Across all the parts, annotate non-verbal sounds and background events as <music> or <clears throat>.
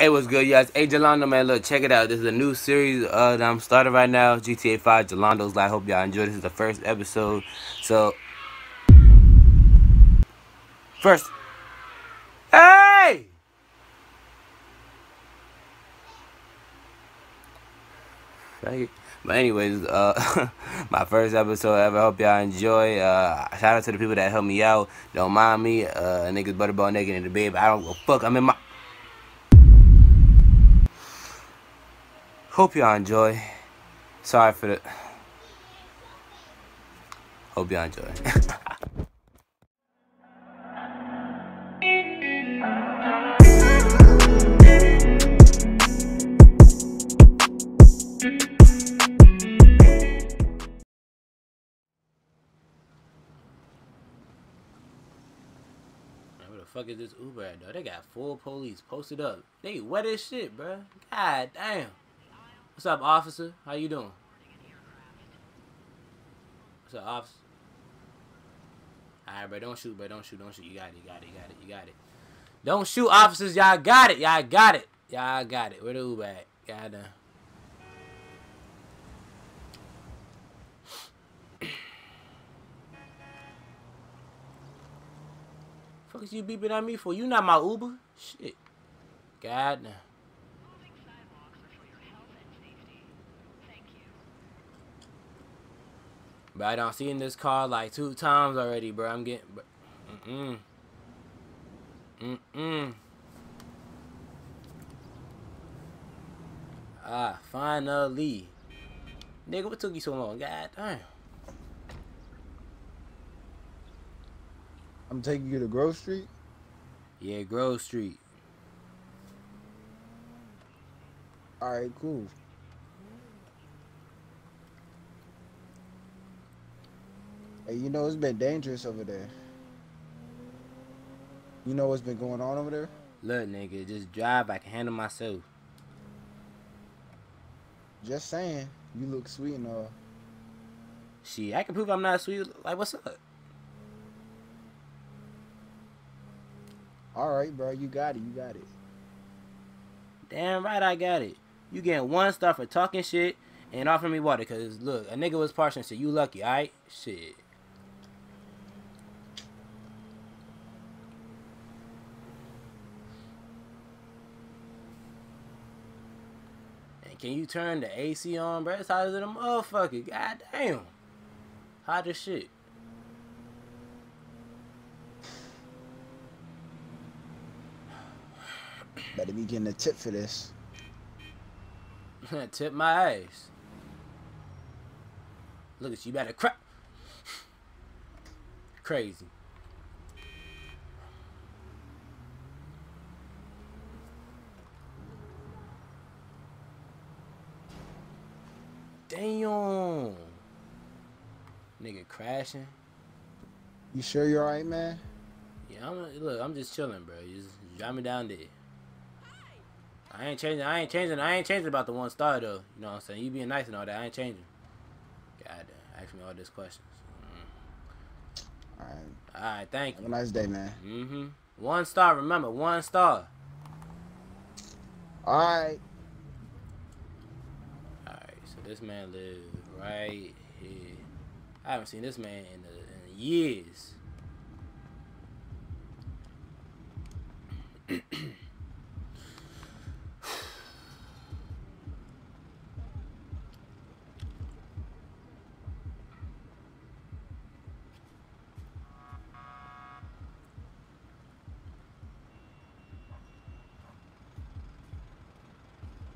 Hey, what's good, guys? Hey, Joelando, man, look, check it out. This is a new series uh, that I'm starting right now, GTA 5, Joelando's Life. Hope y'all enjoy. This is the first episode. So, first, hey! But anyways, uh, <laughs> my first episode ever. Hope y'all enjoy. Uh, shout out to the people that helped me out. Don't mind me. Uh, niggas butterball naked in the bed. I don't go fuck. I'm in my. Hope y'all enjoy. Sorry for the. Hope y'all enjoy. Fuck is this Uber at, though? They got full police posted up. They wet as shit, bruh. God damn. What's up, officer? How you doing? What's up, officer? Alright, bro. Don't shoot, bro. Don't shoot. Don't shoot. You got it. You got it. You got it. You got it. Don't shoot, officers. Y'all got it. Y'all got it. Y'all got it. Where the Uber at? Goddamn. Fuck is you beeping at me for? You not my Uber? Shit. God damn. Moving sidewalks are for your health and safety. Thank you. But I done seen this car like two times already, bro. I'm getting. But, mm mm. Mm mm. Ah, finally. Nigga, what took you so long? God damn. I'm taking you to Grove Street. Yeah, Grove Street. All right, cool. Hey, you know it's been dangerous over there. You know what's been going on over there? Look, nigga, just drive. I can handle myself. Just saying. You look sweet and all. Shit, I can prove I'm not sweet. Like, what's up? All right, bro. You got it. You got it. Damn right I got it. You getting one star for talking shit and offering me water. Cause look, a nigga was partial shit. You lucky, alright? Shit. Can you turn the AC on, bro? It's hot as a motherfucker. God damn. Hot as shit. Better be getting a tip for this. <laughs> Tip my ass. Look at you, better crap. <laughs> Crazy. Damn. Nigga crashing. You sure you're all right, man? Yeah, I'm look. I'm just chilling, bro. You just drive me down there. I ain't changing. I ain't changing. I ain't changing about the one star though. You know what I'm saying? You being nice and all that. I ain't changing. God damn. Ask me all these questions. All right. All right. Thank Have you. Have a nice day, man. Mm-hmm. One star. Remember, one star. All right. All right. So this man live right here. I haven't seen this man in, the, in years.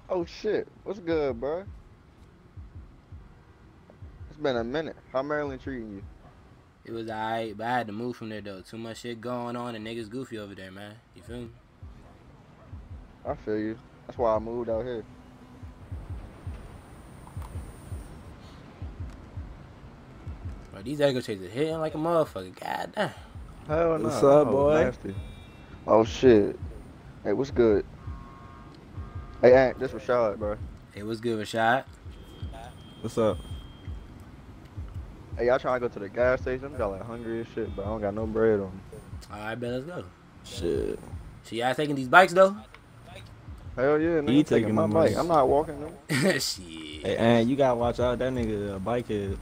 Oh shit, what's good, bro? It's been a minute. How Maryland treating you? It was alright, but I had to move from there though. Too much shit going on and niggas goofy over there, man. You feel me? I feel you. That's why I moved out here. Bro, these Eggo chasers hitting like a motherfucker. God damn. Hell no. What's up, Oh, boy? Nasty. Oh shit. Hey, what's good? Hey, Aunt, this Rashad, bro. Hey, what's good, Rashad? What's up? Hey, y'all trying to go to the gas station? I'm got like hungry as shit, but I don't got no bread on me. Alright, bet let's go. Shit. So y'all taking these bikes though? Hell yeah, nigga. He taking taking my bike. I'm not walking them. <laughs> Shit. Hey, and you gotta watch out. That nigga uh, a bikehead.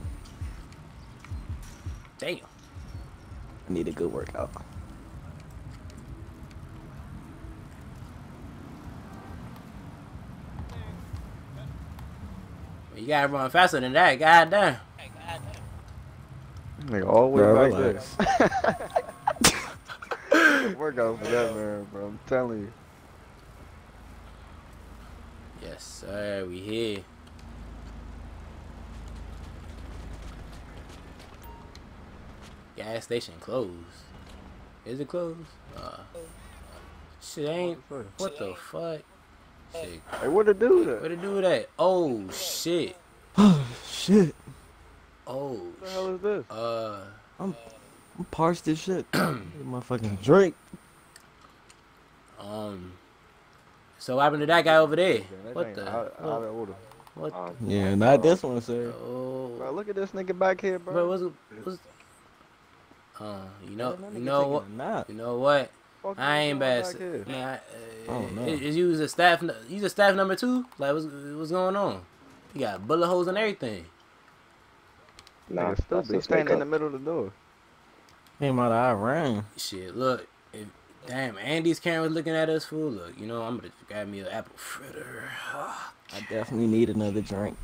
Damn. I need a good workout. You gotta run faster than that. God damn. Nigga, all the way Bro, back relax. there. <laughs> Workout for that man, bro. I'm telling you. Yes, sir. We here. Gas station closed. Is it closed? Uh, shit ain't. What the fuck? Shit. Hey, what to do Where that? What to do that? Oh shit. Oh <sighs> shit. Oh. What the hell is this? Uh. I'm I'm parched this shit. <clears throat> Get my fucking drink. Um. So what happened to that guy over there? That What the? Out, out of order. What? Um, Yeah, not this one, sir. Oh. bro, look at this nigga back here, bro. Bro, what's what's? Uh, you know, That you know what? You know what? Fuck I ain't bad. back? Man, I, uh, Oh, no. is, is you a staff? nu- You a staff number two? Like, what's what's going on? You got bullet holes and everything. Nigga, that's stupid. a He's standing in the middle of the door. Came out of Iran. Shit, look. If, damn, Andy's camera's looking at us, fool. Look, you know, I'm gonna grab me an apple fritter. I definitely need another drink.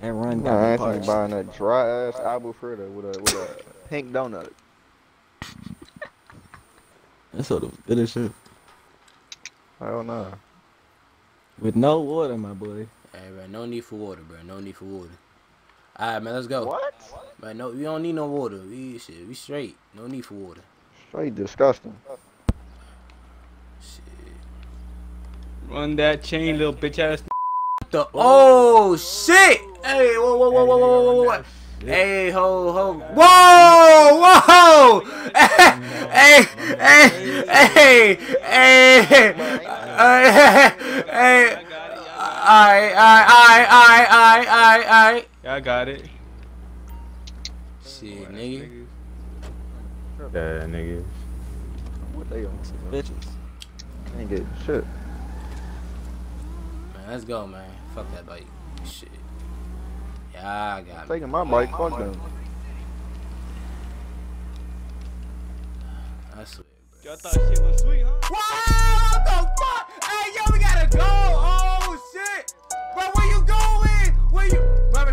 That run Nah, got me Anthony buying a dry ass apple fritter with a with a pink donut. That's soda was good as shit. I don't know. With no water, my boy. Hey, bro, no need for water, bro. No need for water. All right, man, let's go. What? Man, no, we don't need no water. We shit, we straight. No need for water. Straight disgusting. Shit. Run that chain, little bitch ass. The oh shit! Hey, whoa, whoa, whoa, whoa, whoa, whoa, whoa. Hey, ho, ho. Whoa, whoa! Hey, hey, hey, hey, hey, hey. Alright, alright, alright, alright, alright, alright. Yeah, I got it. Shit, nigga. Yeah, nigga. What they on? Bitches. Ain't getting shit. Man, let's go, man. Fuck that bike. Shit. Yeah, I got me. Taking my bike. Fuck them. I swear, bro. Y'all thought shit was sweet, huh? What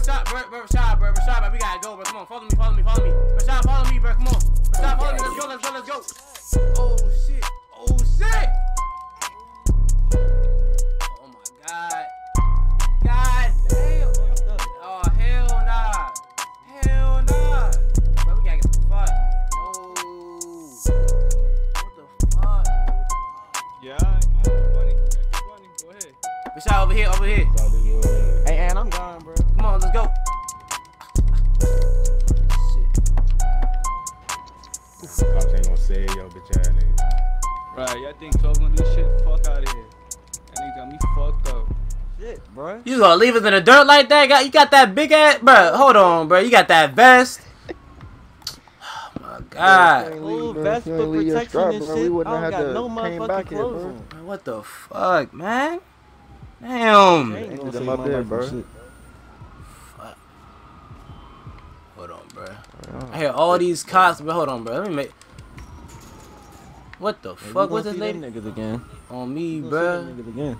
Rashad, bro, bro, Rashad, bro, Rashad, bro, we gotta go, bro. Come on, follow me, follow me, follow me. Rashad, follow me, bro. Come on. Rashad, follow me. Let's go, let's go, let's go. Oh, shit. Oh, shit. Oh, my God. God damn. Oh, hell nah. Hell nah. Bro, we gotta get the fuck. No. What the fuck? Yeah, keep running. Keep running. Go ahead. Rashad, over here, over here. Y'all think 12 gonna do shit? Fuck out of here. That nigga got me fucked up. Shit, bro. You gonna leave us in the dirt like that? Got you got that big ass, bro? Hold on, bro. You got that vest. Oh my God, Full bro. vest for ain't leave your protection strap, and bro, shit. we wouldn't I don't have got no came motherfucking back here, clothes on. Man, what the fuck, man? Damn. I ain't gonna them up my there, bro. and shit. Hold on, bro. I hear all these cops, but hold on, bro. Let me make. What the Hey, fuck gonna was this see lady niggas again. on me, We gonna bro? niggas again.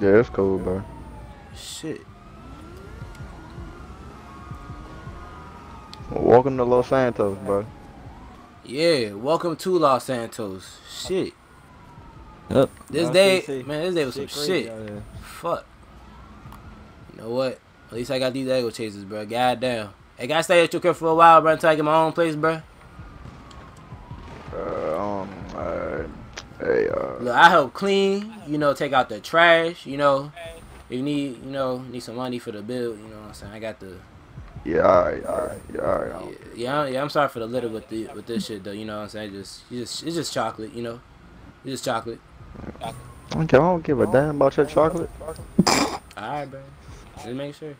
Yeah, it's cool, bro. Shit. Welcome to Los Santos, bro. Yeah, welcome to Los Santos. Shit. Yep. This day, man, this day was some shit. Fuck. You know what? At least I got these ego chasers, bro. Goddamn. Hey, can I stay at your crib for a while, bro, until I get my own place, bro? Uh, hey, uh, Look, I help clean, you know, take out the trash, you know. If you need, you know, need some money for the bill, you know what I'm saying? I got the yeah, alright, alright, yeah, alright. yeah, yeah, I'm- yeah, I'm sorry for the litter with the with this shit though, you know what I'm saying? Just just it's just chocolate, you know. It's just chocolate. I don't, I don't give a damn about your chocolate. Alright, bro. Just make sure.